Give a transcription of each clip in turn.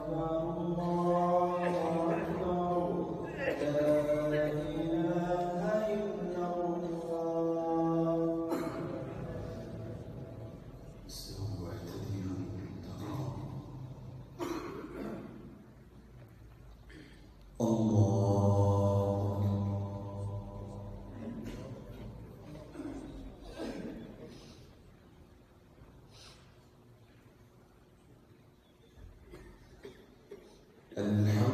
Amen. الحمد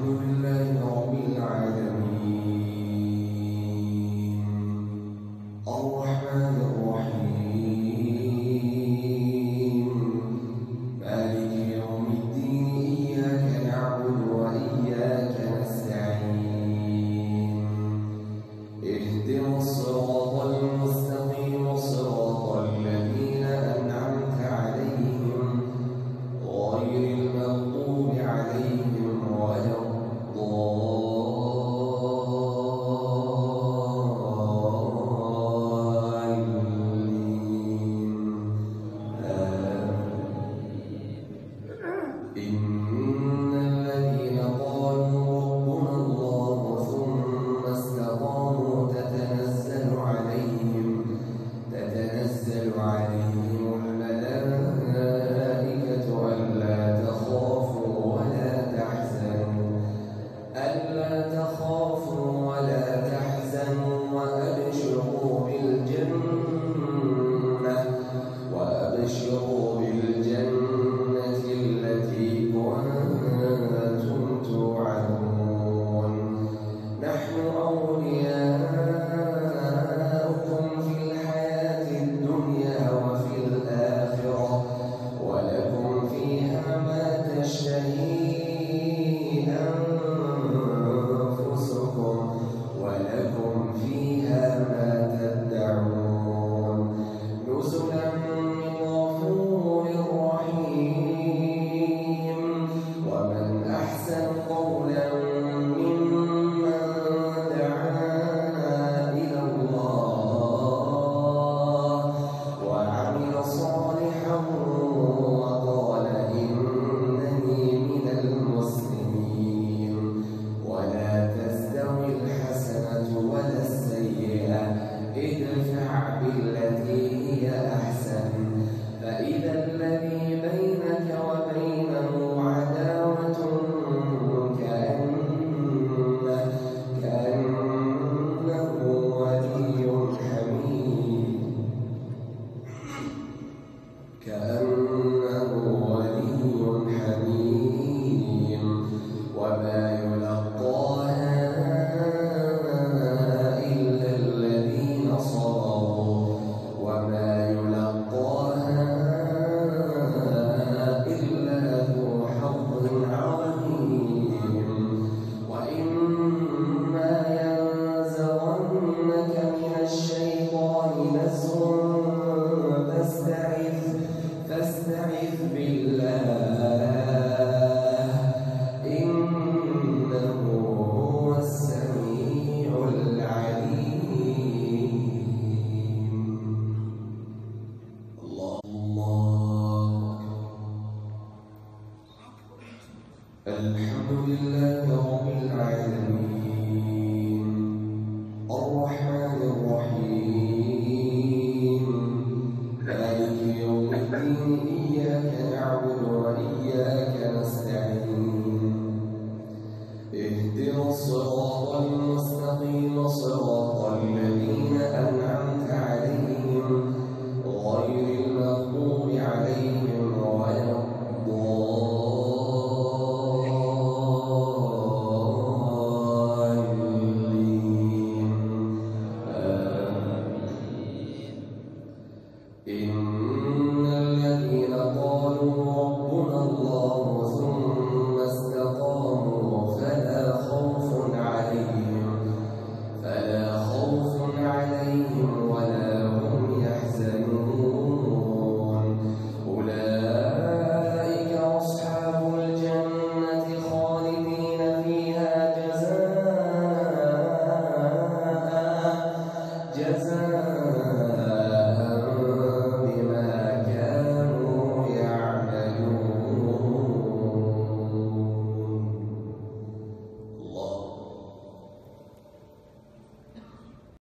الحمد لله